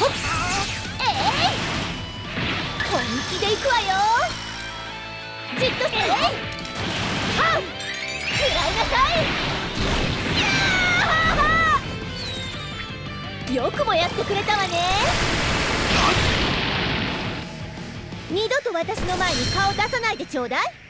本気でいくわよ。じっとえい！はっ！食らいなさい。よくもやってくれたわね。二度と私の前に顔出さないでちょうだい。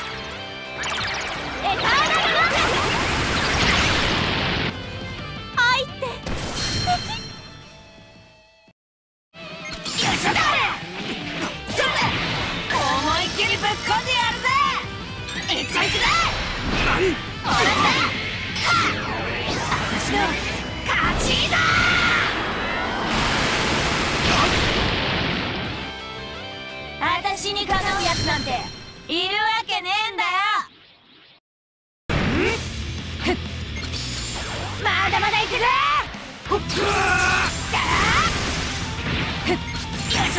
私にかなうやつなんているわけねえんだよ。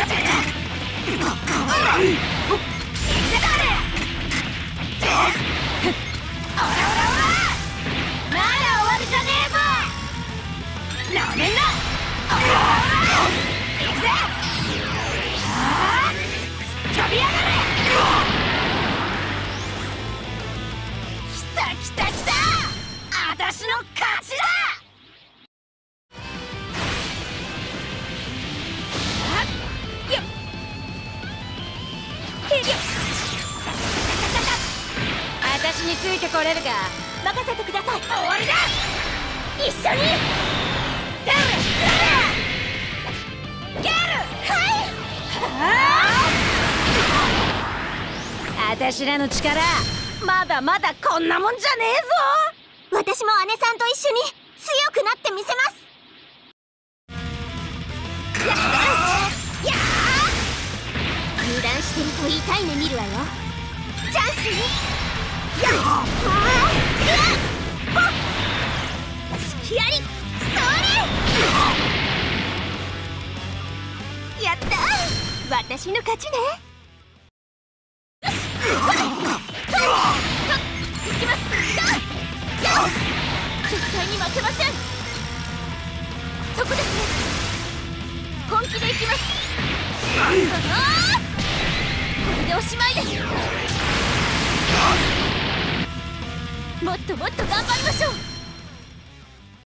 来た来た来た。私の勝ちだ。ついてこれるか任せてください。終わりだ！一緒に！ダウンギャルはい！私らの力まだまだこんなもんじゃねえぞ！私も姉さんと一緒に強くなってみせます。油断してると痛い目見るわよ。チャンスにやった私の勝ちね。よし。ほいきます絶対に負けませんそこですね本気でいきますこれでおしまいですもっともっと頑張りましょう。